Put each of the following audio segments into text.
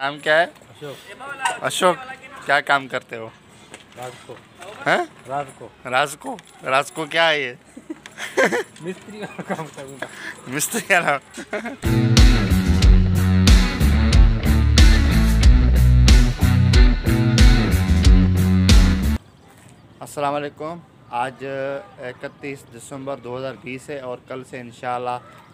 नाम क्या है? अशोक। अशोक क्या काम करते हो? राज को हैं? राज राजको? राजको क्या है ये? मिस्त्री का काम करूँगा मिस्त्री का नाम। अस्सलाम वालेकुम। आज इकतीस दिसंबर 2020 है और कल से इन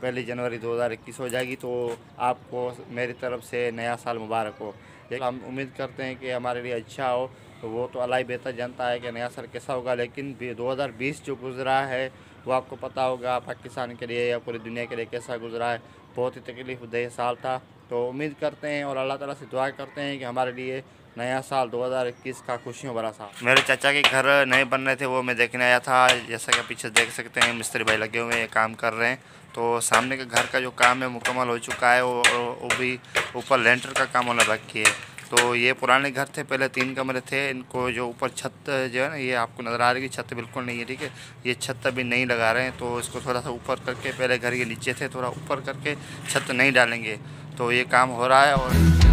पहली जनवरी 2021 हो जाएगी तो आपको मेरी तरफ़ से नया साल मुबारक हो। हम उम्मीद करते हैं कि हमारे लिए अच्छा हो तो वो तो ही बेहतर जानता है कि नया साल कैसा होगा, लेकिन भी 2020 जो गुज़रा है वो आपको पता होगा पाकिस्तान के लिए या पूरी दुनिया के लिए कैसा गुज़रा है। बहुत ही तकलीफ़ दह साल था। तो उम्मीद करते हैं और अल्लाह ताला से दुआ करते हैं कि हमारे लिए नया साल 2021 का खुशियों भरा साल। मेरे चाचा के घर नए बन रहे थे, वो मैं देखने आया था। जैसा कि पीछे देख सकते हैं, मिस्त्री भाई लगे हुए हैं, काम कर रहे हैं। तो सामने के घर का जो काम है, मुकम्मल हो चुका है, वो वो भी ऊपर लेंटर का काम होना बाकी है। तो ये पुराने घर थे, पहले तीन कमरे थे। इनको जो ऊपर छत जो है ना, ये आपको नज़र आ रही है छत बिल्कुल नहीं है, ठीक है? ये छत अभी नहीं लगा रहे हैं तो इसको थोड़ा सा ऊपर करके, पहले घर के नीचे थे, थोड़ा ऊपर करके छत नहीं डालेंगे। तो ये काम हो रहा है और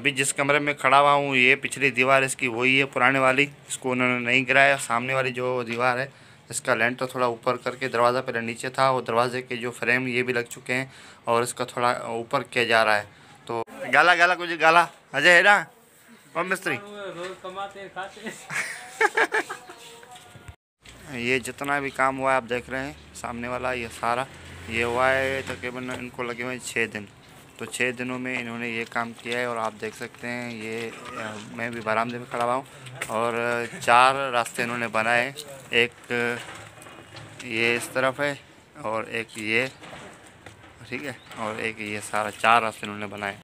अभी जिस कमरे में खड़ा हुआ हूँ, ये पिछली दीवार इसकी वही है, पुराने वाली। इसको उन्होंने नहीं गिराया। सामने वाली जो दीवार है, इसका लेंटर थोड़ा ऊपर करके दरवाज़ा पहले नीचे था और दरवाजे के जो फ्रेम ये भी लग चुके हैं और इसका थोड़ा ऊपर किया जा रहा है। तो गाला गाला, कुछ गाला। अजय, है ना? और मिस्त्री? ये जितना भी काम हुआ है, आप देख रहे हैं, सामने वाला ये सारा। ये हुआ है तकरीबन इनको लगे हुए हैं छः दिन। तो छः दिनों में इन्होंने ये काम किया है और आप देख सकते हैं ये मैं भी बरामदे में खड़ा हुआ हूँ और चार रास्ते इन्होंने बनाए। एक, ये इस तरफ़ है और एक ये, ठीक है, और एक ये सारा, चार रास्ते इन्होंने बनाए।